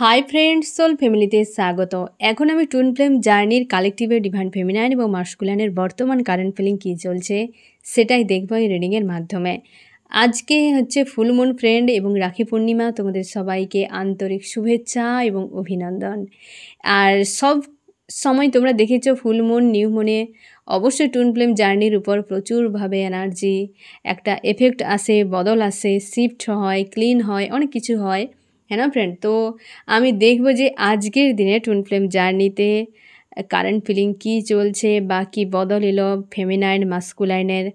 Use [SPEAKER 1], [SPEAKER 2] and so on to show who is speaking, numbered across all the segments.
[SPEAKER 1] Hi friends soul ফ্যামিলিতে স্বাগত। এখন আমি টুন ফ্লেম জার্নির কালেকটিভের ডিভাইন ফেমিনাইন এবং মাস্কুলানের বর্তমান কারেন্ট ফিলিং কী চলছে, সেটাই দেখব এই রিডিংয়ের মাধ্যমে। আজকে হচ্ছে ফুলমুন ফ্রেন্ড এবং রাখি পূর্ণিমা, তোমাদের সবাইকে আন্তরিক শুভেচ্ছা এবং অভিনন্দন। আর সব সময় তোমরা দেখেছ ফুলমুন নিউ মুনে, অবশ্যই টুন ফ্লেম জার্নির উপর প্রচুরভাবে এনার্জি একটা এফেক্ট আসে, বদল আসে শিফট হয় ক্লিন হয়, অনেক কিছু হয়। হ্যাঁ না ফ্রেন্ড তো আমি দেখব যে আজকের দিনে টুন ফ্লেম জার্নিতে কারেন্ট ফিলিং কি চলছে বা কী বদল এলো ফেমিনাইন মাস্কুলাইনের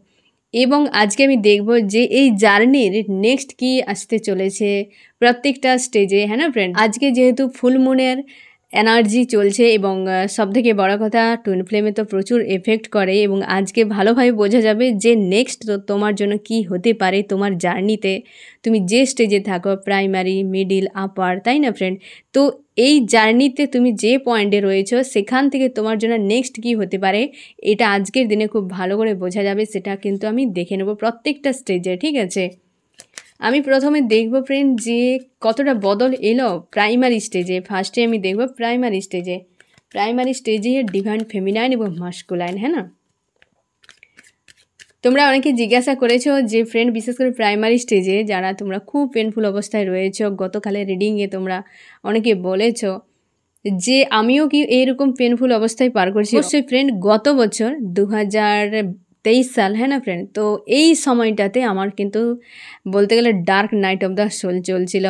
[SPEAKER 1] এবং আজকে আমি দেখব যে এই জার্নির নেক্সট কি আসতে চলেছে প্রত্যেকটা স্টেজে হ্যাঁ না ফ্রেন্ড আজকে যেহেতু ফুলমুনের এনার্জি চলছে এবং সবথেকে বড় কথা টুইন ফ্লেমে তো প্রচুর এফেক্ট করে এবং আজকে ভালোভাবে বোঝা যাবে যে নেক্সট তো তোমার জন্য কি হতে পারে তোমার জার্নিতে তুমি যে স্টেজে থাকো প্রাইমারি মিডিল আপার তাই না ফ্রেন্ড তো এই জার্নিতে তুমি যে পয়েন্টে রয়েছো, সেখান থেকে তোমার জন্য নেক্সট কি হতে পারে, এটা আজকের দিনে খুব ভালো করে বোঝা যাবে, সেটা কিন্তু আমি দেখে নেব প্রত্যেকটা স্টেজে ঠিক আছে? আমি প্রথমে দেখব ফ্রেন্ড যে কতটা বদল এলো প্রাইমারি স্টেজে ফার্স্টে আমি দেখব প্রাইমারি স্টেজে প্রাইমারি স্টেজে ডিভাইন ফেমিনাইন এবং মাস্কুলাইন হ্যাঁ না? তোমরা অনেকে জিজ্ঞাসা করেছ যে ফ্রেন্ড বিশেষ করে প্রাইমারি স্টেজে যারা তোমরা খুব পেনফুল অবস্থায় রয়েছ, গতকালের রিডিংয়ে তোমরা অনেকে বলেছ যে আমিও কি এইরকম পেনফুল অবস্থায় পার করছি? অবশ্যই ফ্রেন্ড গত বছর দু হাজার তেইশ সাল হ্যাঁ না ফ্রেন্ড তো এই সময়টাতে আমার কিন্তু বলতে গেলে dark night of the soul চলছিল।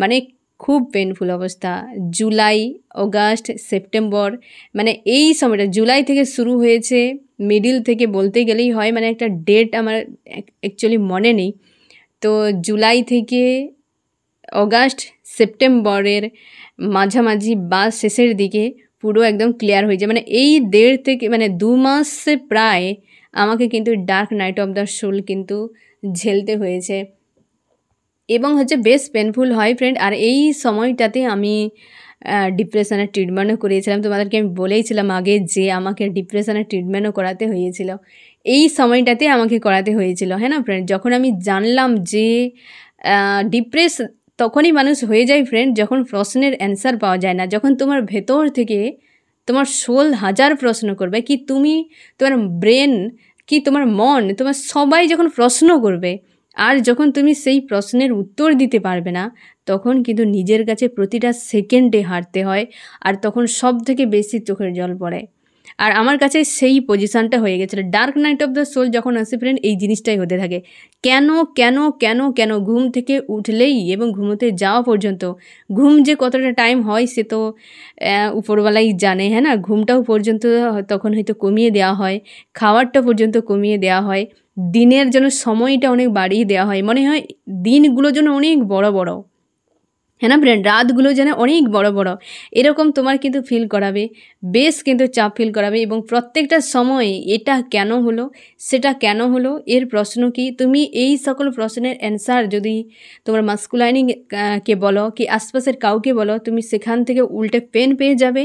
[SPEAKER 1] মানে খুব পেনফুল অবস্থা। জুলাই, অগাস্ট, সেপ্টেম্বর মানে এই সময়টা, জুলাই থেকে শুরু হয়েছে মিডিল থেকে বলতে গেলেই হয় মানে একটা ডেট আমার অ্যাকচুয়ালি মনে নেই। তো জুলাই থেকে অগাস্ট, সেপ্টেম্বরের মাঝামাঝি বা শেষের দিকে পুরো একদম ক্লিয়ার হয়ে যায়। মানে এই দেড় থেকে মানে দু মাসে প্রায় আমাকে কিন্তু dark night of the soul কিন্তু ঝেলতে হয়েছে। এবং হচ্ছে বেশ পেনফুল হয় ফ্রেন্ড আর এই সময়টাতে আমি ডিপ্রেশনের ট্রিটমেন্টও করিয়েছিলাম। তোমাদেরকে আমি বলেইছিলাম আগে যে আমাকে ডিপ্রেশনের ট্রিটমেন্টও করাতে হয়েছিল। এই সময়টাতে আমাকে করাতে হয়েছিল হ্যাঁ না ফ্রেন্ড যখন আমি জানলাম যে ডিপ্রেস তখনই মানুষ হয়ে যায় ফ্রেন্ড যখন প্রশ্নের অ্যান্সার পাওয়া যায় না। যখন তোমার ভেতর থেকে তোমার সোল হাজার প্রশ্ন করবে কি তুমি, তোমার ব্রেন কি তোমার মন, তোমার সবাই যখন প্রশ্ন করবে, আর যখন তুমি সেই প্রশ্নের উত্তর দিতে পারবে না, তখন কিন্তু নিজের কাছে প্রতিটা সেকেন্ডে হারতে হয়, আর তখন সব থেকে বেশি চোখের জল পড়ে। আর আমার কাছে সেই পজিশানটা হয়ে গেছিল। Dark night of the soul যখন আসে ফ্রেন্ড এই জিনিসটাই হতে থাকে। কেন কেন কেন কেন ঘুম থেকে উঠলেই এবং ঘুমোতে যাওয়া পর্যন্ত, ঘুম যে কতটা টাইম হয় সে তো উপরবেলাই জানে হ্যাঁ না? ঘুমটাও পর্যন্ত তখন হয়তো কমিয়ে দেওয়া হয় খাবারটা পর্যন্ত কমিয়ে দেওয়া হয়, দিনের জন্য সময়টা অনেক বাড়িয়ে দেওয়া হয়, মনে হয় দিনগুলোর জন্য অনেক বড় বড়। হ্যাঁ না ফ্রেন্ড রাতগুলো যেন অনেক বড় বড় এরকম তোমার কিন্তু ফিল করাবে বেশ কিন্তু চাপ ফিল করাবে এবং প্রত্যেকটা সময়ে এটা কেন হলো সেটা কেন হলো এর প্রশ্ন কি তুমি এই সকল প্রশ্নের অ্যান্সার যদি তোমার মাস্কুলাইনিং কে বলো কি আশপাশের কাউকে বলো তুমি সেখান থেকে উল্টে পেন পেয়ে যাবে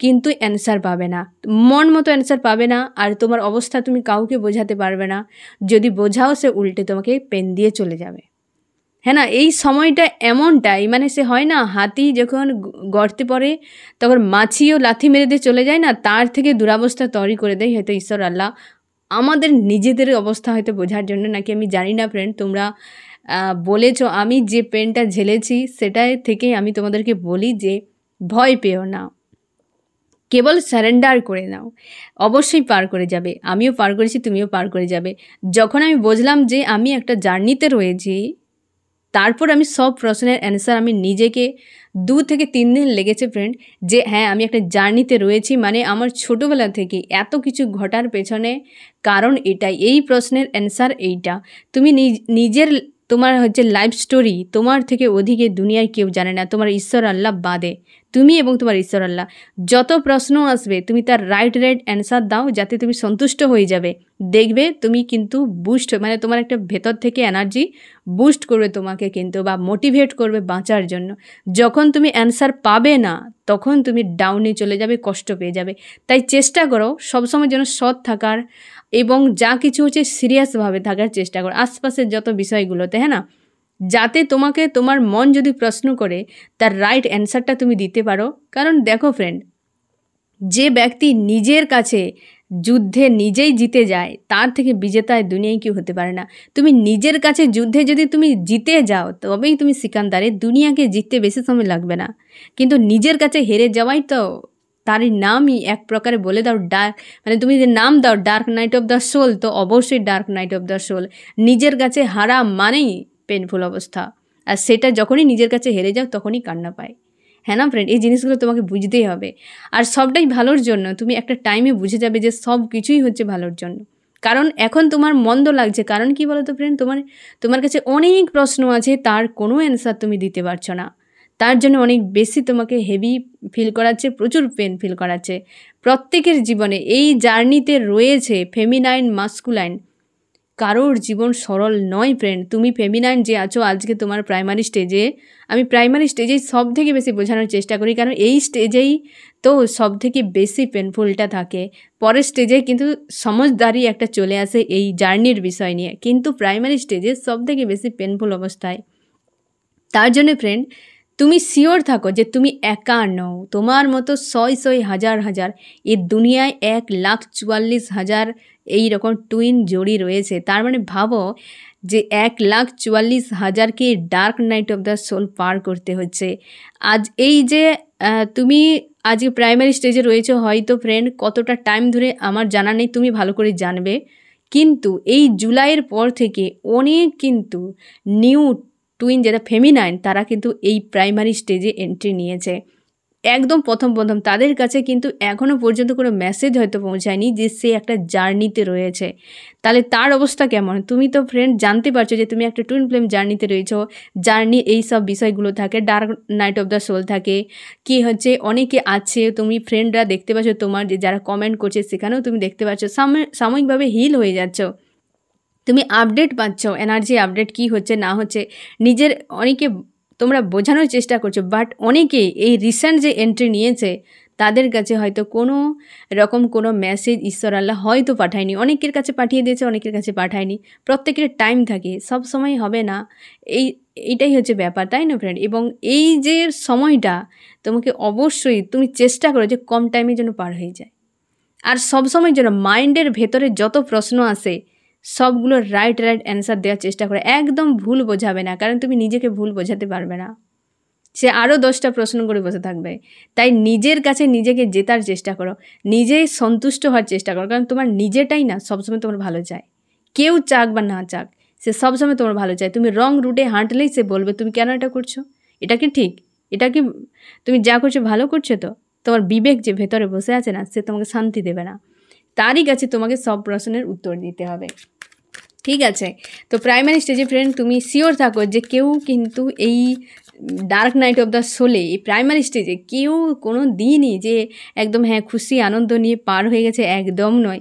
[SPEAKER 1] কিন্তু অ্যান্সার পাবে না মন মতো অ্যান্সার পাবে না আর তোমার অবস্থা তুমি কাউকে বোঝাতে পারবে না যদি বোঝাও সে উল্টে তোমাকে পেন দিয়ে চলে যাবে হ্যাঁ না, এই সময়টা এমনটাই মানে সে হয় না, হাতি যখন গর্তে পড়ে, তখন মাছিও লাথি মেরে দিয়ে চলে যায় না, তার থেকে দুরাবস্থা তৈরি করে দেয় হয়তো ঈশ্বর আল্লাহ। আমাদের নিজেদের অবস্থা হয়তো বোঝার জন্য, নাকি আমি জানি না ফ্রেন্ড তোমরা বলেছ, আমি যে পেনটা ঝেলেছি, সেটাই থেকে আমি তোমাদেরকে বলি যে ভয় পেও না। কেবল সারেন্ডার করে নাও। অবশ্যই পার করে যাবে। আমিও পার করেছি, তুমিও পার করে যাবে। যখন আমি বুঝলাম যে আমি একটা জার্নিতে রয়েছি তারপর আমি সব প্রশ্নের অ্যান্সার আমি নিজেকে দু থেকে তিন দিন লেগেছে ফ্রেন্ড যে হ্যাঁ আমি একটা জার্নিতে রয়েছি। মানে আমার ছোটোবেলা থেকে এত কিছু ঘটার পেছনে কারণ এটাই। এই প্রশ্নের অ্যান্সার এইটা। তুমি নিজের তোমার হচ্ছে লাইফ স্টোরি তোমার থেকে অধিকে দুনিয়ায় কেউ জানে না। তোমার ঈশ্বর আল্লাহ বাদে। তুমি এবং তোমার ঈশ্বর আল্লাহ। যত প্রশ্ন আসবে, তুমি তার রাইট রাইট অ্যান্সার দাও, যাতে তুমি সন্তুষ্ট হয়ে যাবে। দেখবে তুমি কিন্তু বুস্ট মানে তোমার একটা ভেতর থেকে এনার্জি বুস্ট করবে তোমাকে কিন্তু বা মোটিভেট করবে বাঁচার জন্য। যখন তুমি অ্যান্সার পাবে না, তখন তুমি ডাউনে চলে যাবে, কষ্ট পেয়ে যাবে। তাই চেষ্টা করো, সবসময় যেন সৎ থাকার এবং যা কিছু হচ্ছে সিরিয়াসভাবে থাকার চেষ্টা করো। আশপাশের যত বিষয়গুলোতে হ্যাঁ না? যাতে তোমাকে তোমার মন যদি প্রশ্ন করে, তার রাইট অ্যান্সারটা তুমি দিতে পারো। কারণ দেখো ফ্রেন্ড যে ব্যক্তি নিজের কাছে যুদ্ধে নিজেই জিতে যায়, তার থেকে বিজেতায় দুনিয়ায় কেউ হতে পারে না। তুমি নিজের কাছে যুদ্ধে যদি তুমি জিতে যাও, তবেই তুমি সিকান্দারে দুনিয়াকে জিততে বেশি সময় লাগবে না। কিন্তু নিজের কাছে হেরে যাওয়াই তো তারই নামই এক প্রকারে বলে দাও ডার্ক মানে তুমি যে নাম দাও dark night of the soul তো অবশ্যই dark night of the soul নিজের কাছে হারা মানেই পেনফুল অবস্থা। আর সেটা যখনই নিজের কাছে হেরে যাও, তখনই কান্না পায়। হ্যাঁ না ফ্রেন্ড এই জিনিসগুলো তোমাকে বুঝতেই হবে। আর সবটাই ভালোর জন্য তুমি একটা টাইমে বুঝে যাবে যে সব কিছুই হচ্ছে ভালোর জন্য। কারণ এখন তোমার মন্দ লাগছে। কারণ কি বলো তো ফ্রেন্ড তোমার তোমার কাছে অনেক প্রশ্ন আছে, তার কোনো অ্যান্সার তুমি দিতে পারছ না। তার জন্য অনেক বেশি তোমাকে হেভি ফিল করাচ্ছে, প্রচুর পেন ফিল করাচ্ছে। প্রত্যেকের জীবনে এই জার্নিতে রয়েছে ফেমিনাইন মাস্কুলাইন কারোর জীবন সরল নয় ফ্রেন্ড তুমি ফেমিনাইন যে আছো, আজকে তোমার প্রাইমারি স্টেজে আমি প্রাইমারি স্টেজেই সব থেকে বেশি বোঝানোর চেষ্টা করি, কারণ এই স্টেজেই তো সব থেকে বেশি পেনফুলটা থাকে। পরের স্টেজে কিন্তু সমঝদারি একটা চলে আসে এই জার্নির বিষয় নিয়ে। কিন্তু প্রাইমারি স্টেজে সব থেকে বেশি পেনফুল অবস্থায়। তার জন্য ফ্রেন্ড তুমি শিওর থাকো যে তুমি একা নও। তোমার মতো ছয় ছয় হাজার হাজার। এ দুনিয়ায় এক লাখ চুয়াল্লিশ হাজার এই রকম টুইন জড়ি রয়েছে। তার মানে ভাবো যে এক লাখ চুয়াল্লিশ হাজারকে dark night of the soul পার করতে হচ্ছে। আজ এই যে তুমি আজকে প্রাইমারি স্টেজে রয়েছে, হয়তো ফ্রেন্ড কতটা টাইম ধরে আমার জানা নেই, তুমি ভালো করে জানবে। কিন্তু এই জুলাইয়ের পর থেকে অনেক কিন্তু নিউ টুইন যেটা ফেমিনাইন তারা কিন্তু এই প্রাইমারি স্টেজে এন্ট্রি নিয়েছে। একদম প্রথম প্রথম তাদের কাছে কিন্তু এখনও পর্যন্ত কোনো মেসেজ হয়তো পৌঁছায়নি যে সে একটা জার্নিতে রয়েছে। তাহলে তার অবস্থা কেমন? তুমি তো ফ্রেন্ড জানতে পারছ যে তুমি একটা টুইন ফ্লেম জার্নিতে রয়েছো জার্নি এই সব বিষয়গুলো থাকে dark night of the soul থাকে। কি হচ্ছে? অনেকে আছে, তুমি ফ্রেন্ডরা দেখতে পাচ্ছ, তোমার যে যারা কমেন্ট করছে, সেখানেও তুমি দেখতে পাচ্ছ সাময়িকভাবে হিল হয়ে যাচ্ছ। তুমি আপডেট পাচ্ছ এনার্জি আপডেট কি হচ্ছে, না হচ্ছে, নিজের অনেকে তোমরা বোঝানোর চেষ্টা করছ বাট অনেকে এই রিসেন্ট যে এন্ট্রি নিয়েছে, তাদের কাছে হয়তো কোনো রকম কোনো মেসেজ ঈশ্বর আল্লাহ হয়তো পাঠায়নি। অনেকের কাছে পাঠিয়ে দিয়েছে, অনেকের কাছে পাঠায়নি। প্রত্যেকের টাইম থাকে, সব সময় হবে না। এই, এইটাই হচ্ছে ব্যাপার, তাই না ফ্রেন্ড এবং এই যে সময়টা, তোমাকে অবশ্যই তুমি চেষ্টা করো যে কম টাইমের জন্য পার হয়ে যায়। আর সব সময় যেন মাইন্ডের ভেতরে যত প্রশ্ন আসে সবগুলো রাইট রাইট অ্যান্সার দেওয়ার চেষ্টা করে। একদম ভুল বোঝাবে না, কারণ তুমি নিজেকে ভুল বোঝাতে পারবে না। সে আরও দশটা প্রশ্ন করে বসে থাকবে। তাই নিজের কাছে নিজেকে জেতার চেষ্টা করো। নিজেই সন্তুষ্ট হওয়ার চেষ্টা করো, কারণ তোমার নিজেটাই না, সবসময় তোমার ভালো চায়। কেউ চাক বা না চাক, সে সবসময় তোমার ভালো চায়। তুমি রং রুটে হাঁটলেই সে বলবে, তুমি কেন এটা করছ? এটা কি ঠিক? এটা কি, তুমি যা করছ ভালো করছ তো? তোমার বিবেক যে ভেতরে বসে আছে না, সে তোমাকে শান্তি দেবে না। তারই কাছে তোমাকে সব প্রশ্নের উত্তর দিতে হবে। ঠিক আছে? তো প্রাইমারি স্টেজে ফ্রেন্ড তুমি শিওর থাকো যে কেউ কিন্তু এই ডার্ক নাইট অফ দ্য সোলে এই প্রাইমারি স্টেজে কেউ কোনো দিনই যে একদম হ্যাঁ খুশি, আনন্দ নিয়ে পার হয়ে গেছে একদম নয়।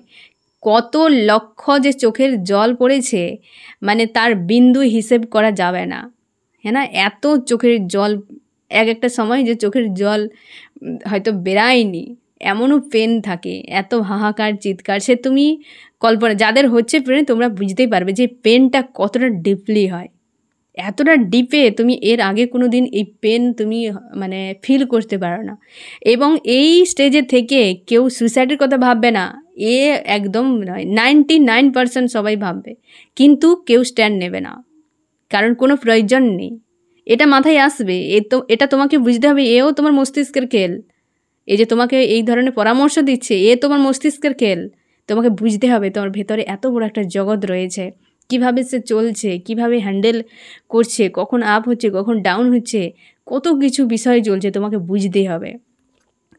[SPEAKER 1] কত লক্ষ যে চোখের জল পড়েছে মানে তার বিন্দু হিসেব করা যাবে না। হ্যাঁ না? এত চোখের জল, এক একটা সময় যে চোখের জল হয়তো বেরায়নি এমনও পেন থাকে, এত হাহাকার, চিৎকার। সে তুমি কল্পনা, যাদের হচ্ছে পেন, তোমরা বুঝতেই পারবে যে পেনটা কতটা ডিপলি হয়। এতটা ডিপে তুমি এর আগে কোনো দিন এই পেন তুমি মানে ফিল করতে পারো না। এবং এই স্টেজে থেকে কেউ সুইসাইডের কথা ভাববে না। এ একদম নয় নাইনটি নাইন পার্সেন্ট সবাই ভাববে। কিন্তু কেউ স্ট্যান্ড নেবে না। কারণ কোনো প্রয়োজন নেই। এটা মাথায় আসবে। এ তো, এটা তোমাকে বুঝতে হবে, এও তোমার মস্তিষ্কের খেল। এই যে তোমাকে এই ধরনের পরামর্শ দিচ্ছে, এ তোমার মস্তিষ্কের খেল। তোমাকে বুঝতে হবে তোমার ভেতরে এত বড় একটা জগৎ রয়েছে। কীভাবে সে চলছে, কীভাবে হ্যান্ডেল করছে, কখন আপ হচ্ছে, কখন ডাউন হচ্ছে, কত কিছু বিষয় চলছে তোমাকে বুঝতেই হবে।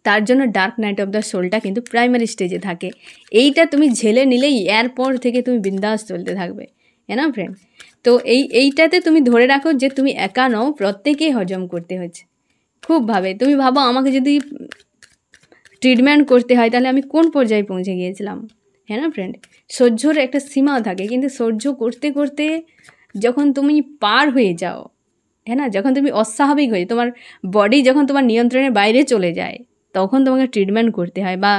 [SPEAKER 1] তার জন্য ডার্ক নাইট অফ দ্য সোলটা কিন্তু প্রাইমারি স্টেজে থাকে। এইটা তুমি ঝেলে নিলেই এরপর থেকে তুমি বিন্দাস চলতে থাকবে। হ্যাঁ না ফ্রেন্ড তো এই, এইটাতে তুমি ধরে রাখো যে তুমি একা নও, প্রত্যেকেই হজম করতে হচ্ছে। খুব ভাবে। তুমি ভাবো আমাকে যদি ট্রিটমেন্ট করতে হয়, তাহলে আমি কোন পর্যায়ে পৌঁছে গিয়েছিলাম? হ্যাঁ না ফ্রেন্ড সহ্যর একটা সীমা থাকে, কিন্তু সহ্য করতে করতে যখন তুমি পার হয়ে যাও হ্যাঁ না, যখন তুমি অস্বাভাবিক হয়ে, তোমার বডি যখন তোমার নিয়ন্ত্রণের বাইরে চলে যায়, তখন তোমাকে ট্রিটমেন্ট করতে হয় বা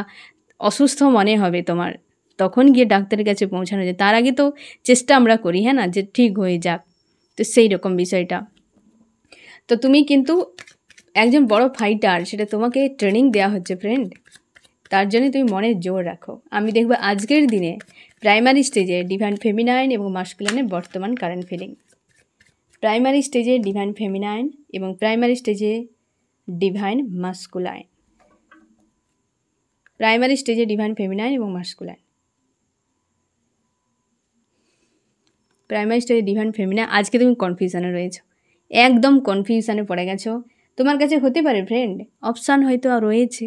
[SPEAKER 1] অসুস্থ মনে হবে তোমার, তখন গিয়ে ডাক্তারের কাছে পৌঁছানো যায়। তার আগে তো চেষ্টা আমরা করি হ্যাঁ না, যে ঠিক হয়ে যাক। তো সেই রকম বিষয়টা। তো তুমি কিন্তু একজন বড় ফাইটার সেটা তোমাকে ট্রেনিং দেওয়া হচ্ছে ফ্রেন্ড তার জন্য তুমি মনে জোর রাখো। আমি দেখব আজকের দিনে প্রাইমারি স্টেজে ডিভাইন ফেমিনাইন এবং মাস্কুলাইনের বর্তমান কারেন্ট ফিলিং প্রাইমারি স্টেজে ডিভাইন ফেমিনাইন এবং প্রাইমারি স্টেজে ডিভাইন মাস্কুলাইন প্রাইমারি স্টেজে ডিভাইন ফেমিনাইন এবং মাস্কুলাইন প্রাইমারি স্টেজে ডিভাইন ফেমিনাইন আজকে তুমি কনফিউশনে রয়েছো। একদম কনফিউশনে পড়ে গেছো। তোমার কাছে হতে পারে ফ্রেন্ড অপশান হয়তো রয়েছে।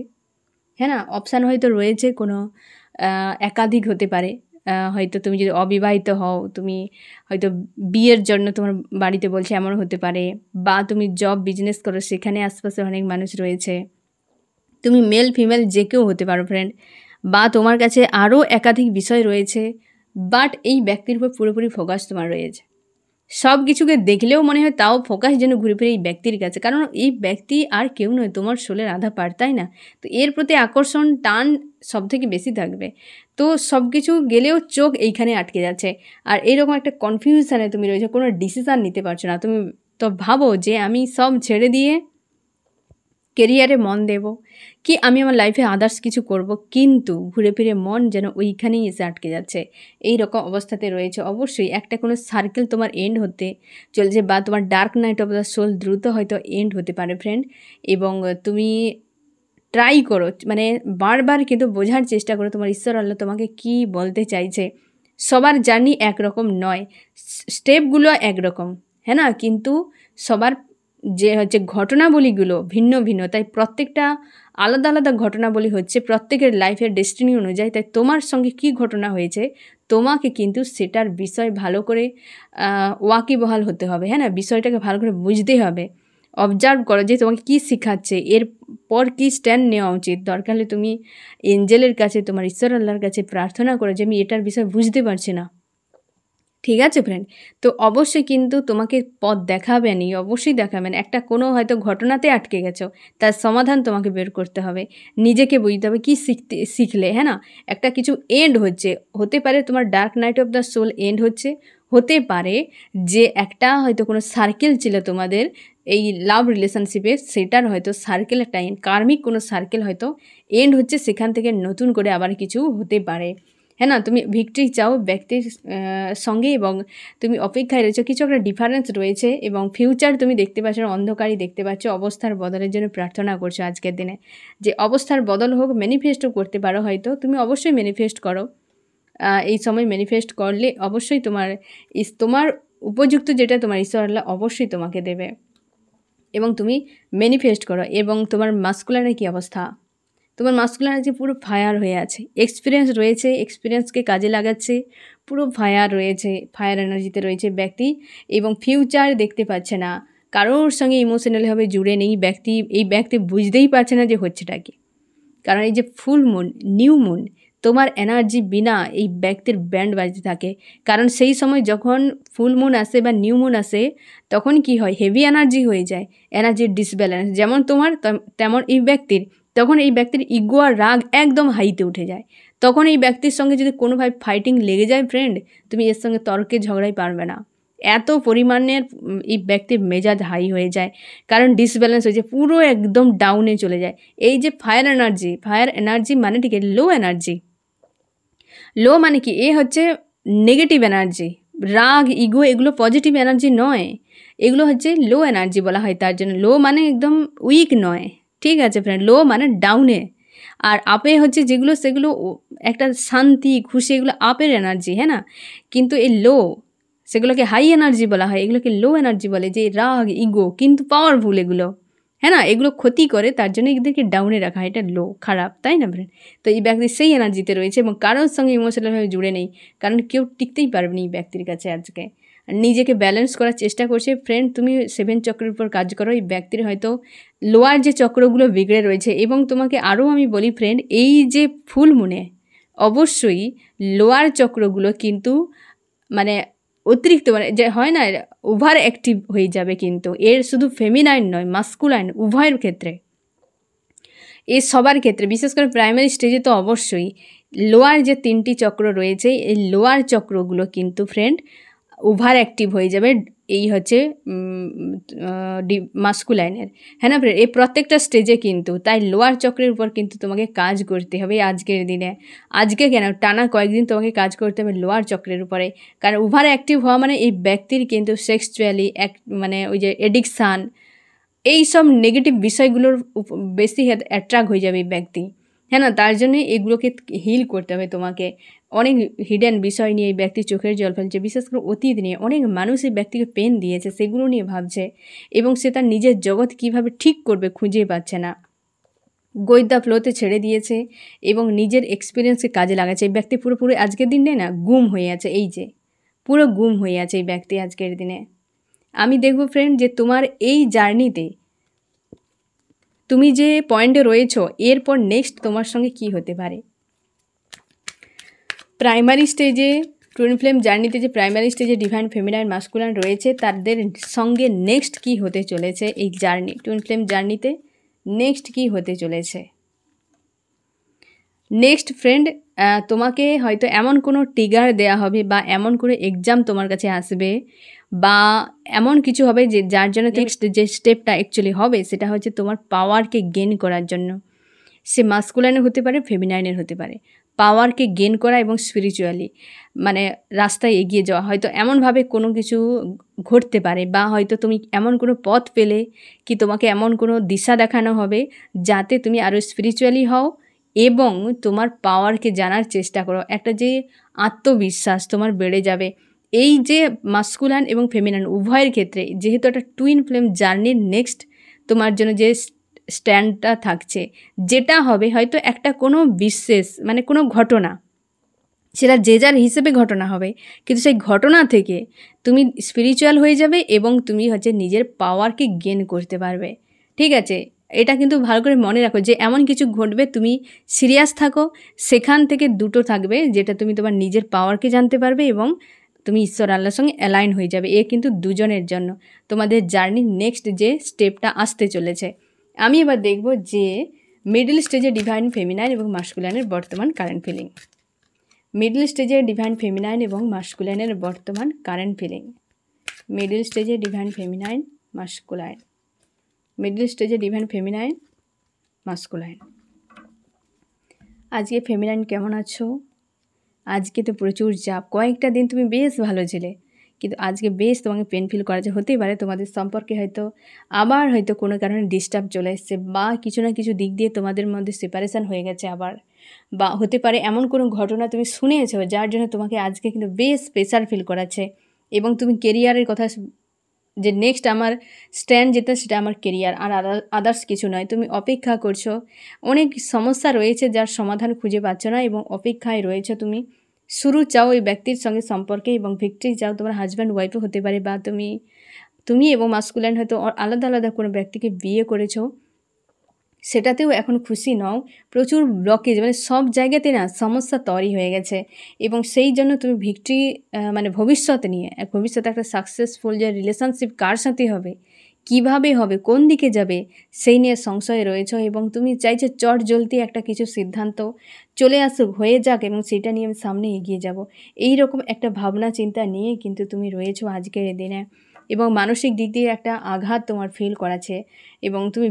[SPEAKER 1] হ্যাঁ না অপশান হয়তো রয়েছে কোনো একাধিক হতে পারে। হয়তো তুমি যদি অবিবাহিত হও তুমি হয়তো বিয়ের জন্য তোমার বাড়িতে বলছে এমন হতে পারে বা তুমি জব বিজনেস করো সেখানে আশপাশে অনেক মানুষ রয়েছে। তুমি মেল ফিমেল যে কেউ হতে পারো ফ্রেন্ড বা তোমার কাছে আরও একাধিক বিষয় রয়েছে বাট এই ব্যক্তির উপর পুরোপুরি ফোকাস তোমার রয়েছে। সব কিছুকে দেখলেও মনে হয় তাও ফোকাস যেন ঘুরে ফিরে এই ব্যক্তির কাছে। কারণ এই ব্যক্তি আর কেউ নয়, তোমার শোলের আধা পার তাই না? তো এর প্রতি আকর্ষণ, টান সব থেকে বেশি থাকবে। তো সব কিছু গেলেও চোখ এইখানে আটকে যাচ্ছে। আর এরকম একটা কনফিউশানে তুমি রয়েছে, কোনো ডিসিশান নিতে পারছ না। তুমি তো ভাবো যে আমি সব ছেড়ে দিয়ে কেরিয়ারে মন দেব কি আমি আমার লাইফে আদার্স কিছু করব, কিন্তু ঘুরে ফিরে মন যেন ওইখানেই এসে আটকে যাচ্ছে। এই রকম অবস্থাতে রয়েছে। অবশ্যই একটা কোনো সার্কেল তোমার এন্ড হতে চলছে বা তোমার dark night of the soul দ্রুত হয়তো এন্ড হতে পারে ফ্রেন্ড এবং তুমি ট্রাই করো মানে বারবার কিন্তু বোঝার চেষ্টা করো তোমার ঈশ্বর আল্লাহ তোমাকে কি বলতে চাইছে। সবার জার্নি একরকম নয় স্টেপগুলো একরকম হ্যাঁ না? কিন্তু সবার যে হচ্ছে ঘটনাবলীগুলো ভিন্ন ভিন্ন, তাই প্রত্যেকটা আলাদা আলাদা ঘটনাবলী হচ্ছে প্রত্যেকের লাইফের ডেস্টিনি অনুযায়ী, তাই তোমার সঙ্গে কি ঘটনা হয়েছে, তোমাকে কিন্তু সেটার বিষয় ভালো করে ওয়াকিবহাল হতে হবে হ্যাঁ না? বিষয়টাকে ভালো করে বুঝতে হবে। অবজার্ভ করো যে তোমাকে কী শেখাচ্ছে এরপর কী স্ট্যান্ড নেওয়া উচিত। দরকার হলে তুমি এঞ্জেলের কাছে, তোমার ঈশ্বর আল্লাহর কাছে প্রার্থনা করো যে আমি এটার বিষয় বুঝতে পারছি না। ঠিক আছে ফ্রেন্ড তো অবশ্যই কিন্তু তোমাকে পথ দেখাবেনই, অবশ্যই দেখাবেন। একটা কোনো হয়তো ঘটনাতে আটকে গেছো, তার সমাধান তোমাকে বের করতে হবে। নিজেকে বুঝতে হবে কী শিখতে, শিখলে হ্যাঁ না? একটা কিছু এন্ড হচ্ছে, হতে পারে তোমার dark night of the soul end হচ্ছে, হতে পারে যে একটা হয়তো কোনো সার্কেল ছিল তোমাদের, এই লাভ রিলেশনশিপে সেটার হয়তো সার্কেল একটা এন্ড কার্মিক কোনো সার্কেল হয়তো এন্ড হচ্ছে, সেখান থেকে নতুন করে আবার কিছু হতে পারে। হ্যাঁ না, তুমি ভিক্টরি চাও ব্যক্তির সঙ্গে এবং তুমি অপেক্ষায় রয়েছো, কিছু একটা ডিফারেন্স রয়েছে এবং ফিউচার তুমি দেখতে পাচ্ছ, অন্ধকারই দেখতে পাচ্ছ, অবস্থার বদলের জন্য প্রার্থনা করছ আজকের দিনে। যে অবস্থার বদল হোক ম্যানিফেস্টও করতে পারো হয়তো, তুমি অবশ্যই ম্যানিফেস্ট করো। এই সময় ম্যানিফেস্ট করলে অবশ্যই তোমার তোমার উপযুক্ত যেটা তোমার ঈশ্বর আল্লাহ অবশ্যই তোমাকে দেবে। এবং তুমি ম্যানিফেস্ট করো এবং তোমার মাস্কুলারের কী অবস্থা? তোমার মাস্কুলার এনার্জি পুরো ফায়ার হয়ে আছে। এক্সপিরিয়েন্স রয়েছে এক্সপিরিয়েন্সকে কাজে লাগাচ্ছে, পুরো ফায়ার রয়েছে, ফায়ার এনার্জিতে রয়েছে ব্যক্তি এবং ফিউচার দেখতে পাচ্ছে না। কারোর সঙ্গে ইমোশনালিভাবে জুড়ে নেই ব্যক্তি, এই ব্যক্তি বুঝতেই পারছে না যে হচ্ছেটা কি। কারণ এই যে ফুল মুন নিউ মুন তোমার এনার্জি বিনা এই ব্যক্তির ব্যান্ড বাজতে থাকে। কারণ সেই সময় যখন ফুল মুন আসে বা নিউ মুন আসে, তখন কি হয়? হেভি এনার্জি হয়ে যায় এনার্জির ডিসব্যালেন্স যেমন তোমার, তেমন এই ব্যক্তির তখন এই ব্যক্তির ইগো আর রাগ একদম হাইতে উঠে যায়। তখন এই ব্যক্তির সঙ্গে যদি কোনোভাবে ফাইটিং লেগে যায় ফ্রেন্ড তুমি এর সঙ্গে তর্কে ঝগড়াই পারবে না। এত পরিমাণের এই ব্যক্তির মেজাজ হাই হয়ে যায়। কারণ ডিসব্যালেন্স হয়ে যায়, পুরো একদম ডাউনে চলে যায়। এই যে ফায়ার এনার্জি ফায়ার এনার্জি মানে ঠিক লো এনার্জি লো মানে কি? এ হচ্ছে নেগেটিভ এনার্জি রাগ ইগো এগুলো পজিটিভ এনার্জি নয়। এগুলো হচ্ছে লো এনার্জি বলা হয়, তার জন্য লো মানে একদম উইক নয়। ঠিক আছে ফ্রেন্ড লো মানে ডাউনে আর আপে হচ্ছে যেগুলো, সেগুলো একটা শান্তি, খুশি, এগুলো আপের এনার্জি হ্যাঁ না? কিন্তু এই লো সেগুলোকে হাই এনার্জি বলা হয়, এগুলোকে লো এনার্জি বলে, যে রাগ ইগো কিন্তু পাওয়ারফুল এগুলো হ্যাঁ না? এগুলো ক্ষতি করে, তার জন্য এদেরকে ডাউনে রাখা এটা লো খারাপ, তাই না ফ্রেন্ড তো এই ব্যক্তি সেই এনার্জিতে রয়েছে এবং কারোর সঙ্গে ইমোশনালভাবে জুড়ে নেই, কারণ কেউ টিকতেই পারবে না এই ব্যক্তির কাছে আজকে। নিজেকে ব্যালেন্স করার চেষ্টা করছে। ফ্রেন্ড তুমি সেভেন চক্রের উপর কাজ করো, এই ব্যক্তির হয়তো লোয়ার যে চক্রগুলো বিগড়ে রয়েছে এবং তোমাকে আরও আমি বলি ফ্রেন্ড এই যে ফুল মুনে, অবশ্যই লোয়ার চক্রগুলো কিন্তু মানে অতিরিক্ত মানে যে হয় না ওভার অ্যাক্টিভ হয়ে যাবে কিন্তু। এর শুধু ফেমিনাইন নয় মাস্কুলাইন উভয়ের ক্ষেত্রে। এ সবার ক্ষেত্রে, বিশেষ করে প্রাইমারি স্টেজে তো অবশ্যই। লোয়ার যে তিনটি চক্র রয়েছে, এই লোয়ার চক্রগুলো কিন্তু ফ্রেন্ড ওভার অ্যাক্টিভ হয়ে যাবে, এই হচ্ছে ডি মাস্কুলাইনের হ্যাঁ না এই প্রত্যেকটা স্টেজে কিন্তু, তাই লোয়ার চক্রের উপর কিন্তু তোমাকে কাজ করতে হবে আজকের দিনে। আজকে কেন? টানা কয়েকদিন তোমাকে কাজ করতে হবে লোয়ার চক্রের উপরে। কারণ ওভার অ্যাক্টিভ হওয়া মানে এই ব্যক্তির কিন্তু সেক্সুয়ালি এক মানে ওই যে এডিকশান এই সব নেগেটিভ বিষয়গুলোর বেশি অ্যাট্রাক্ট হয়ে যাবে এই ব্যক্তি। হ্যাঁ না, তার জন্যে এগুলোকে হিল করতে হবে তোমাকে। অনেক হিডেন বিষয় নিয়ে ব্যক্তি চোখের জল ফেলছে, বিশেষ করে অতীত নিয়ে। অনেক মানুষ এই ব্যক্তিকে পেন দিয়েছে, সেগুলো নিয়ে ভাবছে এবং সে তার নিজের জগৎ কীভাবে ঠিক করবে খুঁজে পাচ্ছে না। গৈদ্যা ফ্লোতে ছেড়ে দিয়েছে এবং নিজের এক্সপিরিয়েন্সকে কাজে লাগাচ্ছে। এই ব্যক্তি পুরোপুরি আজকের দিনে না, গুম হয়ে আছে, এই যে। পুরো গুম হয়ে আছে এই ব্যক্তি আজকের দিনে। আমি দেখব ফ্রেন্ড যে তোমার এই জার্নিতে তুমি যে পয়েন্টে রয়েছো, এরপর নেক্সট তোমার সঙ্গে কি হতে পারে? প্রাইমারি স্টেজে টুইন ফ্লেম জার্নিতে যে প্রাইমারি স্টেজে ডিভাইন ফেমিনাইন মাস্কুলান রয়েছে, তাদের সঙ্গে নেক্সট কি হতে চলেছে এই জার্নি টুইন ফ্লেম জার্নিতে নেক্সট কি হতে চলেছে? নেক্সট ফ্রেন্ড তোমাকে হয়তো এমন কোনো টিগার দেয়া হবে বা এমন কোনো এক্সাম তোমার কাছে আসবে বা এমন কিছু হবে যে যার জন্য নেক্সট যে স্টেপটা অ্যাকচুয়ালি হবে সেটা হচ্ছে তোমার পাওয়ারকে গেন করার জন্য। সে মাস্কুলাইনের হতে পারে ফেমিনাইনের হতে পারে। পাওয়ারকে গেন করা এবং স্পিরিচুয়ালি মানে রাস্তায় এগিয়ে যাওয়া। হয়তো এমনভাবে কোনো কিছু ঘটতে পারে বা হয়তো তুমি এমন কোনো পথ পেলে কি তোমাকে এমন কোনো দিশা দেখানো হবে যাতে তুমি আরও স্পিরিচুয়ালি হও এবং তোমার পাওয়ারকে জানার চেষ্টা করো। একটা যে আত্মবিশ্বাস তোমার বেড়ে যাবে। এই যে মাস্কুলান এবং ফেমিনান উভয়ের ক্ষেত্রে, যেহেতু একটা টুইন ফ্লেম জার্নির নেক্সট তোমার জন্য যে স্ট্যান্ডটা থাকছে, যেটা হবে হয়তো একটা কোনো বিশেষ মানে কোনো ঘটনা, সেটা যে যার হিসেবে ঘটনা হবে, কিন্তু সেই ঘটনা থেকে তুমি স্পিরিচুয়াল হয়ে যাবে এবং তুমি হচ্ছে নিজের পাওয়ারকে গেন করতে পারবে। ঠিক আছে? এটা কিন্তু ভালো করে মনে রাখো যে এমন কিছু ঘটবে, তুমি সিরিয়াস থাকো, সেখান থেকে দুটো থাকবে, যেটা তুমি তোমার নিজের পাওয়ারকে জানতে পারবে এবং তুমি ঈশ্বর আল্লাহর সঙ্গে অ্যালাইন হয়ে যাবে। এ কিন্তু দুজনের জন্য। তোমাদের জার্নির নেক্সট যে স্টেপটা আসতে চলেছে। আমি এবার দেখব যে মিডল স্টেজে ডিভাইন ফেমিনাইন এবং মাস্কুলাইনের বর্তমান কারেন্ট ফিলিং মিডল স্টেজে ডিভাইন ফেমিনাইন এবং মাস্কুলাইনের বর্তমান কারেন্ট ফিলিং মিডল স্টেজে ডিভাইন ফেমিনাইন মাস্কুলাইন মিডল স্টেজে ডিভাইন ফেমিনাইন মাস্কুলাইন আজকে ফেমিনাইন কেমন আছো? আজকে তো প্রচুর চাপ। কয়েকটা দিন তুমি বেশ ভালো ছিলে। কিন্তু আজকে বেশ তোমাকে পেন ফিল করা যে হতেই পারে, তোমাদের সম্পর্কে হয়তো, আবার হয়তো কোনো কারণে ডিস্টার্ব চলে এসছে বা কিছু না কিছু দিক দিয়ে তোমাদের মধ্যে সেপারেশান হয়ে গেছে আবার। বা হতে পারে এমন কোনো ঘটনা তুমি শুনেছো যার জন্য তোমাকে আজকে কিন্তু বেশ প্রেশার ফিল করাচ্ছে। এবং তুমি কেরিয়ারের কথা যে নেক্সট আমার স্ট্যান্ড যেটা সেটা আমার কেরিয়ার আর আদার্স কিছু নয়। তুমি অপেক্ষা করছ। অনেক সমস্যা রয়েছে যার সমাধান খুঁজে পাচ্ছ না এবং অপেক্ষায় রয়েছে তুমি। শুরু চাও ওই ব্যক্তির সঙ্গে সম্পর্কে এবং ভিক্টরি চাও তোমার হাজব্যান্ড ওয়াইফও হতে পারে বা তুমি তুমি এবং মাস্কুল্যান্ড হয়তো আলাদা আলাদা কোনো ব্যক্তিকে বিয়ে করেছ, সেটাতেও এখন খুশি নও। প্রচুর ব্লকেজ মানে সব জায়গাতে না সমস্যা তৈরি হয়ে গেছে এবং সেই জন্য তুমি ভিক্টরি মানে ভবিষ্যৎ নিয়ে, ভবিষ্যতে একটা সাকসেসফুল যে রিলেশনশিপ কার সাথে হবে কীভাবে হবে, কোন দিকে যাবে, সেই নিয়ে সংশয়ে রয়েছ এবং তুমি চাইছো চট জলদি একটা কিছু সিদ্ধান্ত চলে আসুক, হয়ে যাক এবং সেটা নিয়ে আমি সামনে এগিয়ে যাব। এই রকম একটা ভাবনা, চিন্তা নিয়ে কিন্তু তুমি রয়েছো আজকের দিনে এবং মানসিক দিক দিয়ে একটা আঘাত তোমার ফিল করাছে এবং তুমি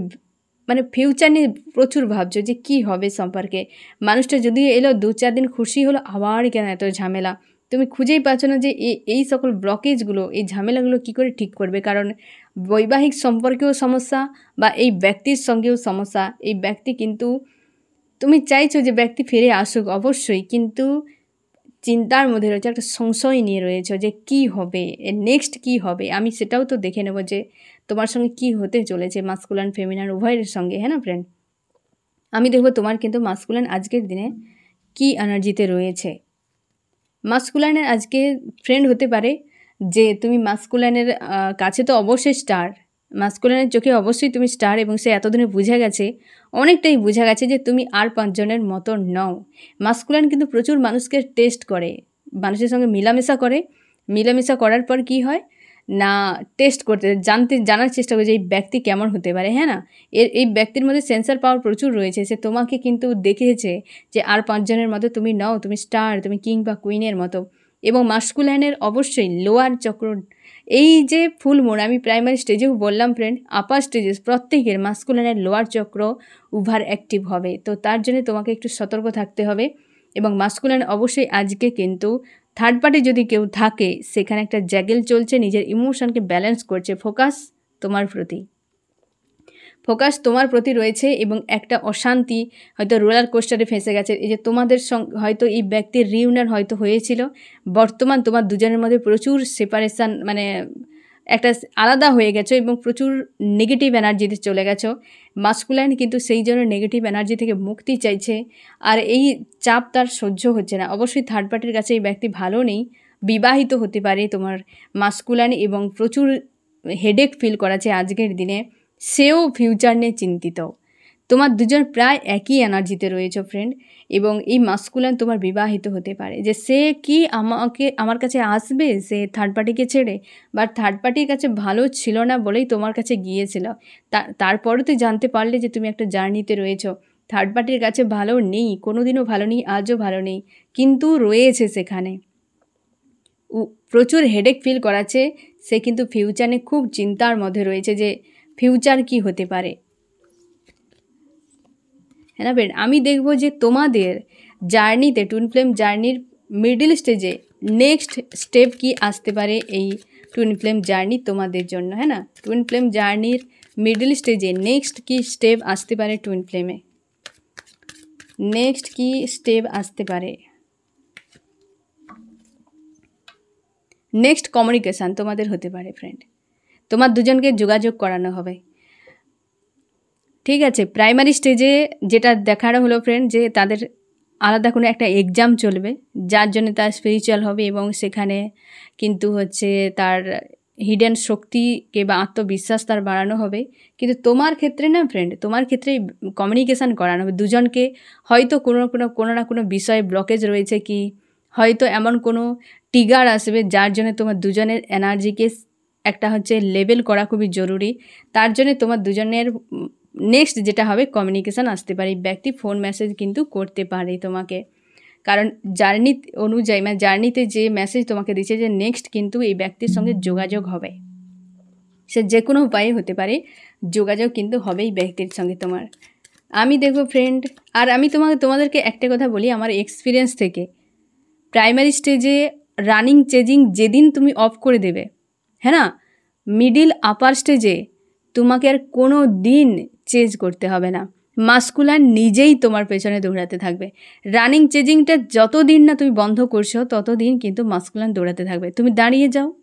[SPEAKER 1] মানে ফিউচার নিয়ে প্রচুর ভাবছ যে কি হবে সম্পর্কে। মানুষটা যদি এলো, দু চার দিন খুশি হলো, আবার কেন এত ঝামেলা? তুমি খুঁজেই পাচ্ছ না যে এই সকল ব্লকেজগুলো এই ঝামেলাগুলো কি করে ঠিক করবে? কারণ বৈবাহিক সম্পর্কেও সমস্যা বা এই ব্যক্তির সঙ্গেও সমস্যা। এই ব্যক্তি কিন্তু, তুমি চাইছো যে ব্যক্তি ফিরে আসুক, অবশ্যই, কিন্তু চিন্তার মধ্যে রয়েছে একটা সংশয় নিয়ে রয়েছে যে কি হবে নেক্সট কি হবে? আমি সেটাও তো দেখে নেব যে তোমার সঙ্গে কি হতে চলেছে মাস্কুলান ফেমিনার উভয়ের সঙ্গে হ্যাঁ না ফ্রেন্ড আমি দেখব তোমার কিন্তু মাস্কুলান আজকের দিনে কি এনার্জিতে রয়েছে। মাস্কুলানের আজকে ফ্রেন্ড হতে পারে যে তুমি মাস্কুলানের কাছে তো অবশ্যই স্টার মাস্কুলানের চোখে অবশ্যই তুমি স্টার এবং সে এতদিনে বুঝে গেছে, অনেকটাই বোঝা গেছে যে তুমি আর পাঁচজনের মতো নও। মাস্কুলান কিন্তু প্রচুর মানুষকে টেস্ট করে, মানুষের সঙ্গে মিলামেশা করে। মিলামেশা করার পর কি হয়? না টেস্ট করতে, জানতে, জানার চেষ্টা করে যে এই ব্যক্তি কেমন হতে পারে হ্যাঁ না? এর, এই ব্যক্তির মধ্যে সেন্সার পাওয়ার প্রচুর রয়েছে, সে তোমাকে কিন্তু দেখেছে যে আর পাঁচজনের মতো তুমি নও, তুমি স্টার তুমি কিং বা কুইনের মতো। এবং মাস্কুলাইনের অবশ্যই লোয়ার চক্র এই যে ফুল মুন আমি প্রাইমারি স্টেজেও বললাম ফ্রেন্ড আপার স্টেজেস প্রত্যেকের মাস্কুলানের লোয়ার চক্র উভার অ্যাক্টিভ হবে। তো তার জন্য তোমাকে একটু সতর্ক থাকতে হবে এবং মাস্কুলান অবশ্যই আজকে কিন্তু থার্ড পার্টি যদি কেউ থাকে, সেখানে একটা জ্যাগেল চলছে, নিজের ইমোশনকে ব্যালেন্স করছে ফোকাস তোমার প্রতি। ফোকাস তোমার প্রতি রয়েছে এবং একটা অশান্তি হয়তো রোলার কোস্টারে ফেঁসে গেছে। এই যে তোমাদের হয়তো এই ব্যক্তির রিউনিয়ন হয়তো হয়েছিল। বর্তমান তোমার দুজনের মধ্যে প্রচুর সেপারেশান মানে একটা আলাদা হয়ে গেছো এবং প্রচুর নেগেটিভ এনার্জিতে চলে গেছো। মাস্কুলাইন কিন্তু সেই জন্য নেগেটিভ এনার্জি থেকে মুক্তি চাইছে। আর এই চাপ তার সহ্য হচ্ছে না। অবশ্যই থার্ড পার্টির কাছে এই ব্যক্তি ভালো নেই। বিবাহিত হতে পারে তোমার মাস্কুলাইন এবং প্রচুর হেডেক ফিল করাছে আজকের দিনে। সেও ফিউচার নিয়ে চিন্তিত। তোমার দুজন প্রায় একই এনার্জিতে রয়েছে ফ্রেন্ড এবং এই মাস্কুলান তোমার বিবাহিত হতে পারে। যে সে কি আমাকে, আমার কাছে আসবে, সে থার্ড পার্টিকে ছেড়ে? বা থার্ড পার্টির কাছে ভালো ছিল না বলেই তোমার কাছে গিয়েছিল তারপরে তুই জানতে পারলে যে তুমি একটা জার্নিতে রয়েছো। থার্ড পার্টির কাছে ভালো নেই কোনো দিনও ভালো নেই, আজও ভালো নেই, কিন্তু রয়েছে সেখানে। প্রচুর হেডেক ফিল করাচ্ছে। সে কিন্তু ফিউচারে খুব চিন্তার মধ্যে রয়েছে যে ফিউচার কি হতে পারে? হ্যাঁ বেন, আমি দেখব যে তোমাদের জার্নিতে টুইন ফ্লেম জার্নির মিডিল স্টেজে নেক্সট স্টেপ কি আসতে পারে এই টুইন ফ্লেম জার্নি তোমাদের জন্য হ্যাঁ না? টুইন ফ্লেম জার্নির মিডিল স্টেজে নেক্সট কি স্টেপ আসতে পারে টুইন ফ্লেমে? নেক্সট কি স্টেপ আসতে পারে? নেক্সট কমিউনিকেশান তোমাদের হতে পারে ফ্রেন্ড তোমার দুজনকে যোগাযোগ করানো হবে। ঠিক আছে প্রাইমারি স্টেজে যেটা দেখানো হলো ফ্রেন্ড যে তাদের আলাদা কোনো একটা এক্সাম চলবে, যার জন্য তার স্পিরিচুয়াল হবে এবং সেখানে কিন্তু হচ্ছে তার হিডেন শক্তিকে বা আত্মবিশ্বাস তার বাড়ানো হবে। কিন্তু তোমার ক্ষেত্রে না ফ্রেন্ড তোমার ক্ষেত্রে কমিউনিকেশান করানো হবে। দুজনকে হয়তো কোনো কোনো কোনো না কোনো বিষয়ে ব্লকেজ রয়েছে কি, হয়তো এমন কোনো টিগার আসবে যার জন্য তোমার দুজনের এনার্জিকে একটা হচ্ছে লেবেল করা খুবই জরুরি। তার জন্য তোমার দুজনের নেক্সট যেটা হবে কমিউনিকেশান আসতে পারে। ব্যক্তি ফোন মেসেজ কিন্তু করতে পারে তোমাকে। কারণ জার্নি অনুযায়ী মানে জার্নিতে যে মেসেজ তোমাকে দিচ্ছে যে নেক্সট কিন্তু এই ব্যক্তির সঙ্গে যোগাযোগ হবে। সে যে কোনো উপায়ে হতে পারে, যোগাযোগ কিন্তু হবেই ব্যক্তির সঙ্গে তোমার। আমি দেখব ফ্রেন্ড আর আমি তোমাকে, তোমাদেরকে একটা কথা বলি আমার এক্সপিরিয়েন্স থেকে। প্রাইমারি স্টেজে রানিং চেজিং যেদিন তুমি অফ করে দেবে হ্যাঁ না মিডিল আপার স্টেজে তোমাকে আর কোনো দিন চেঞ্জ করতে হবে না। মাস্কুলার নিজেই তোমার পেছনে দৌড়াতে থাকবে। রানিং চেজিংটা যত দিন না তুমি বন্ধ করছ তত দিন কিন্তু মাস্কুলান দৌড়াতে থাকবে। তুমি দাঁড়িয়ে যাও।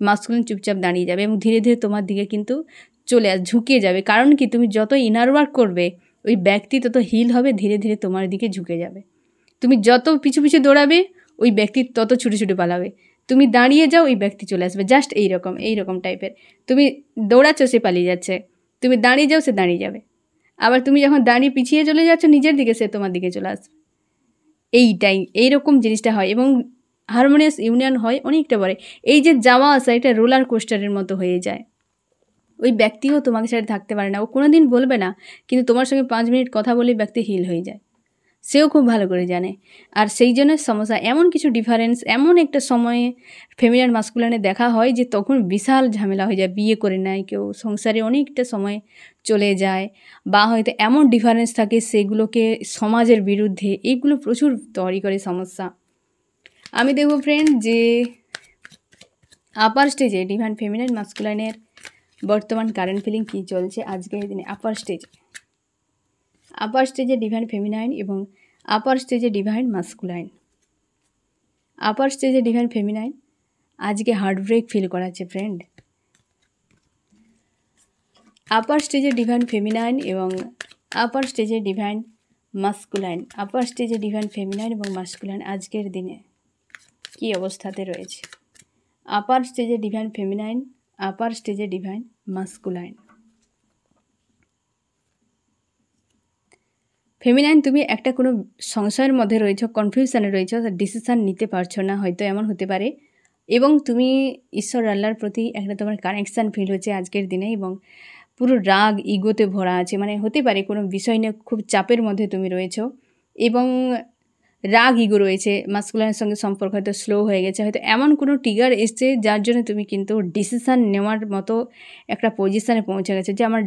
[SPEAKER 1] মাস্কুলান চুপচাপ দাঁড়িয়ে যাবে এবং ধীরে ধীরে তোমার দিকে কিন্তু চলে আস ঝুঁকে যাবে। কারণ কি? তুমি যত ইনার ওয়ার্ক করবে, ওই ব্যক্তি তত হিল হবে, ধীরে ধীরে তোমার দিকে ঝুঁকে যাবে। তুমি যত পিছু পিছু দৌড়াবে, ওই ব্যক্তি তত ছুটে ছুটে পালাবে। তুমি দাঁড়িয়ে যাও ওই ব্যক্তি চলে আসবে। জাস্ট এই রকম এই রকম টাইপের তুমি দৌড়াচ্ছ, সে পালিয়ে যাচ্ছে। তুমি দাঁড়িয়ে যাও, সে দাঁড়িয়ে যাবে। আবার তুমি যখন দাঁড়িয়ে পিছিয়ে চলে যাচ্ছ, নিজের দিকে সে তোমার দিকে চলে আসবে। এইটাই এইরকম জিনিসটা হয় এবং হারমোনিয়াস ইউনিয়ন হয় অনেকটা পরে। এই যে যাওয়া আসা, এটা রোলার কোস্টারের মতো হয়ে যায়। ওই ব্যক্তিও তোমাকে সাথে থাকতে পারে না। ও কোনো দিন বলবে না, কিন্তু তোমার সঙ্গে পাঁচ মিনিট কথা বলে ব্যক্তি হিল হয়ে যায়। সেও খুব ভালো করে জানে। আর সেই জন্য সমস্যা, এমন কিছু ডিফারেন্স এমন একটা সময়ে ফেমিনার মাস্কুলানে দেখা হয় যে তখন বিশাল ঝামেলা হয়ে যায়, বিয়ে করে নেয় কেউ, সংসারে অনেকটা সময় চলে যায় বা হয়তো এমন ডিফারেন্স থাকে সেগুলোকে সমাজের বিরুদ্ধে এইগুলো প্রচুর তৈরি করে সমস্যা। আমি দেখব ফ্রেন্ড যে আপার স্টেজে ডিভাইন ফেমিনাইন মাস্কুলাইনের বর্তমান কারেন্ট ফিলিং কী চলছে আজকের দিনে আপার স্টেজে আপার স্টেজে ডিভাইন ফেমিনাইন এবং আপার স্টেজে ডিভাইন মাস্কুলাইন আপার স্টেজে ডিভাইন ফেমিনাইন আজকে হার্টব্রেক ফিল করাচ্ছে ফ্রেন্ড আপার স্টেজে ডিভাইন ফেমিনাইন এবং আপার স্টেজে ডিভাইন মাস্কুলাইন আপার স্টেজে ডিভাইন ফেমিনাইন এবং মাস্কুলাইন আজকের দিনে কি অবস্থাতে রয়েছে? আপার স্টেজে ডিভাইন ফেমিনাইন আপার স্টেজে ডিভাইন মাস্কুলাইন ফেমিনাইন তুমি একটা কোনো সংশয়ের মধ্যে রয়েছো কনফিউশনে রয়েছো ডিসিশান নিতে পারছ না, হয়তো এমন হতে পারে। এবং তুমি ঈশ্বর আল্লাহর প্রতি একটা তোমার কানেকশান ফিল হচ্ছে আজকের দিনে এবং পুরো রাগ ইগোতে ভরা আছে। মানে হতে পারে কোনো বিষয় নিয়ে খুব চাপের মধ্যে তুমি রয়েছো এবং রাগ ইগো রয়েছে। মাস্কুলানের সঙ্গে সম্পর্ক হয়তো স্লো হয়ে গেছে, হয়তো এমন কোনো টিগার এসছে যার জন্য তুমি কিন্তু ডিসিশান নেওয়ার মতো একটা পজিশানে পৌঁছে গেছে যে আমার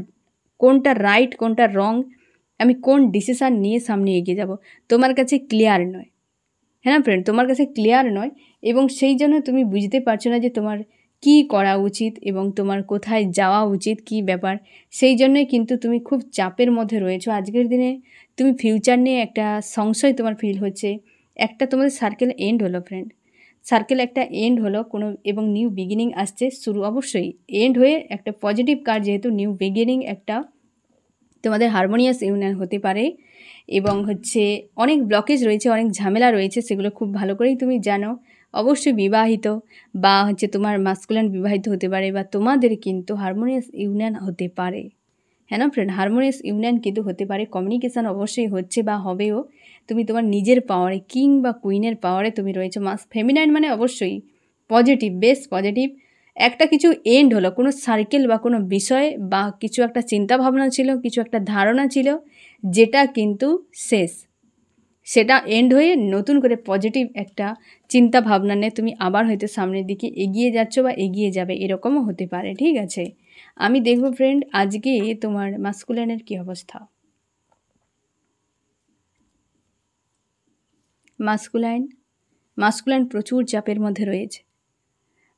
[SPEAKER 1] কোনটা রাইট কোনটা রং আমি কোন ডিসিশান নিয়ে সামনে এগিয়ে যাব? তোমার কাছে ক্লিয়ার নয়। হ্যাঁ না ফ্রেন্ড তোমার কাছে ক্লিয়ার নয় এবং সেই জন্য তুমি বুঝতে পারছ না যে তোমার কি করা উচিত এবং তোমার কোথায় যাওয়া উচিত, কি ব্যাপার। সেই জন্যই কিন্তু তুমি খুব চাপের মধ্যে রয়েছো। আজকের দিনে তুমি ফিউচার নিয়ে একটা সংশয় তোমার ফিল হচ্ছে। একটা তোমাদের সার্কেল এন্ড হলো ফ্রেন্ড সার্কেল একটা এন্ড হলো, কোনো এবং নিউ বিগিনিং আসছে, শুরু অবশ্যই এন্ড হয়ে একটা পজিটিভ কার্ড যেহেতু নিউ বিগিনিং একটা তোমাদের হারমোনিয়াস ইউনিয়ন হতে পারে এবং হচ্ছে অনেক ব্লকেজ রয়েছে, অনেক ঝামেলা রয়েছে, সেগুলো খুব ভালো করেই তুমি জানো। অবশ্যই বিবাহিত বা হচ্ছে তোমার মাস্কুলান বিবাহিত হতে পারে বা তোমাদের কিন্তু হারমোনিয়াস ইউনিয়ন হতে পারে। হ্যাঁ না ফ্রেন্ড হারমোনিয়াস ইউনিয়ন কিন্তু হতে পারে কমিউনিকেশান অবশ্যই হচ্ছে বা হবেও। তুমি তোমার নিজের পাওয়ারে কিং বা কুইনের পাওয়ারে তুমি রয়েছো। মাস ফেমিনাইন মানে অবশ্যই পজিটিভ বেশ পজিটিভ একটা কিছু এন্ড হলো, কোনো সার্কেল বা কোনো বিষয় বা কিছু একটা চিন্তা ভাবনা ছিল, কিছু একটা ধারণা ছিল, যেটা কিন্তু শেষ। সেটা এন্ড হয়ে নতুন করে পজিটিভ একটা চিন্তা ভাবনা নিয়ে তুমি আবার হয়তো সামনের দিকে এগিয়ে যাচ্ছ বা এগিয়ে যাবে, এরকমও হতে পারে, ঠিক আছে? আমি দেখব ফ্রেন্ড আজকে তোমার মাস্কুলানের কি অবস্থা? মাস্কুলাইন মাস্কুলাইন প্রচুর চাপের মধ্যে রয়েছে।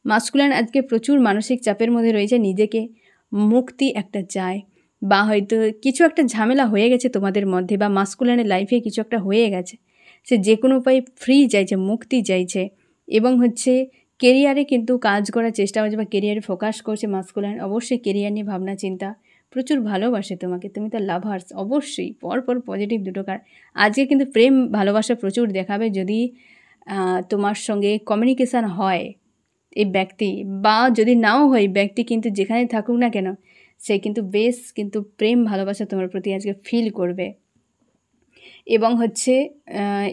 [SPEAKER 1] মাস্কুলাইন আজকে প্রচুর মানসিক চাপের মধ্যে রয়েছে, নিজেকে মুক্তি একটা চায় বা হয়তো কিছু একটা ঝামেলা হয়ে গেছে তোমাদের মধ্যে বা মাস্কুলানের লাইফে কিছু একটা হয়ে গেছে। সে যে কোনো উপায়ে ফ্রি চাইছে মুক্তি চাইছে এবং হচ্ছে কেরিয়ারে কিন্তু কাজ করার চেষ্টা করছে বা কেরিয়ারে ফোকাস করছে মাস্কুলান অবশ্যই কেরিয়ার নিয়ে ভাবনা চিন্তা প্রচুর ভালোবাসে তোমাকে। তুমি তো লাভার্স অবশ্যই পরপর পজিটিভ দুটো কার। আজকে কিন্তু প্রেম ভালোবাসা প্রচুর দেখাবে যদি তোমার সঙ্গে কমিউনিকেশান হয়। এই ব্যক্তি বা যদি নাও হয় ব্যক্তি কিন্তু যেখানে থাকুক না কেন, সে কিন্তু বেশ কিন্তু প্রেম, ভালোবাসা তোমার প্রতি আজকে ফিল করবে। এবং হচ্ছে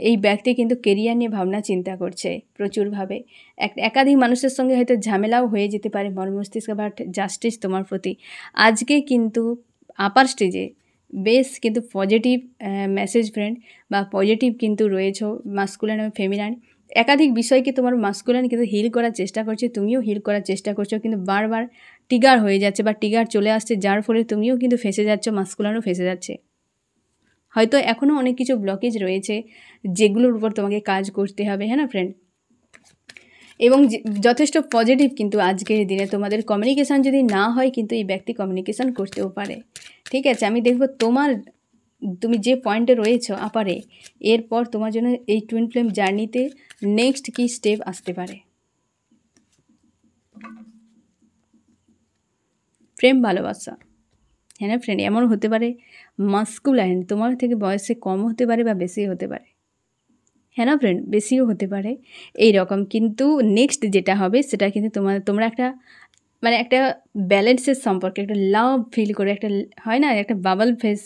[SPEAKER 1] এই ব্যক্তি কিন্তু কেরিয়ার নিয়ে ভাবনা চিন্তা করছে প্রচুরভাবে। এক, একাধিক মানুষের সঙ্গে হয়তো ঝামেলাও হয়ে যেতে পারে, মর্মস্তিষ্ক বাট জাস্টিস তোমার প্রতি। আজকে কিন্তু আপার স্টেজে বেশ কিন্তু পজিটিভ মেসেজ ফ্রেন্ড বা পজিটিভ কিন্তু রয়েছ মাস্কুলান এবং ফেমিনান একাধিক বিষয়কে তোমার মাস্কুলান কিন্তু হিল করার চেষ্টা করছে, তুমিও হিল করার চেষ্টা করছ, কিন্তু বারবার টিগার হয়ে যাচ্ছে বা টিগার চলে আসছে, যার ফলে তুমিও কিন্তু ফেসে যাচ্ছ মাস্কুলানও ফেসে যাচ্ছে। হয়তো এখনও অনেক কিছু ব্লকেজ রয়েছে, যেগুলোর উপর তোমাকে কাজ করতে হবে হ্যাঁ না ফ্রেন্ড এবং যথেষ্ট পজিটিভ কিন্তু আজকের দিনে তোমাদের কমিউনিকেশান যদি না হয়, কিন্তু এই ব্যক্তি কমিউনিকেশান করতেও পারে। ঠিক আছে, আমি দেখব তোমার তুমি যে পয়েন্টে রয়েছ আপারে এরপর তোমার জন্য এই টুইন ফ্লেম জার্নিতে নেক্সট কি স্টেপ আসতে পারে? প্রেম ভালোবাসা। হ্যাঁ না ফ্রেন্ড এমন হতে পারে মাস্কুলাইন তোমার থেকে বয়সে কম হতে পারে বা বেশি হতে পারে। হ্যাঁ না ফ্রেন্ড বেশিও হতে পারে। এই রকম কিন্তু নেক্সট যেটা হবে, সেটা কিন্তু তোমার, তোমরা একটা মানে একটা ব্যালেন্সের সম্পর্কে, একটা লাভ ফিল করে, একটা, হয় না? একটা বাবল ফেস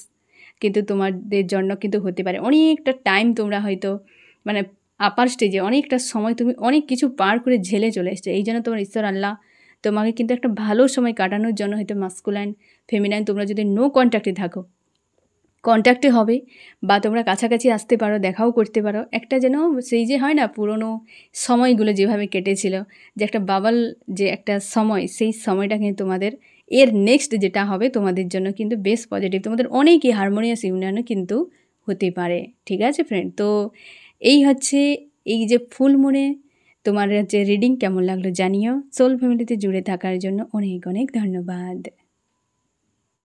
[SPEAKER 1] কিন্তু তোমাদের জন্য কিন্তু হতে পারে। অনেকটা টাইম তোমরা হয়তো মানে আপার স্টেজে অনেকটা সময় তুমি অনেক কিছু পার করে ঝেলে চলে এসছো। এই জন্য তোমার ঈশ্বর আল্লাহ তোমাকে কিন্তু একটা ভালো সময় কাটানোর জন্য হয়তো মাস্কুলাইন ফেমিনাইন তোমরা যদি নো কন্ট্যাক্টে থাকো কন্ট্যাক্টে হবে বা তোমরা কাছাকাছি আসতে পারো, দেখাও করতে পারো, একটা যেন সেই যে হয় না পুরনো সময়গুলো যেভাবে কেটেছিল, যে একটা বাবাল যে একটা সময়, সেই সময়টা কিন্তু তোমাদের এর নেক্সট যেটা হবে তোমাদের জন্য কিন্তু বেশ পজিটিভ তোমাদের অনেকই হারমোনিয়াস ইউনিয়নও কিন্তু হতে পারে, ঠিক আছে ফ্রেন্ড তো এই হচ্ছে এই যে ফুল মনে, তোমার যে রিডিং কেমন লাগল জানিও। সোল ফ্যামিলিতে জুড়ে থাকার জন্য অনেক অনেক ধন্যবাদ।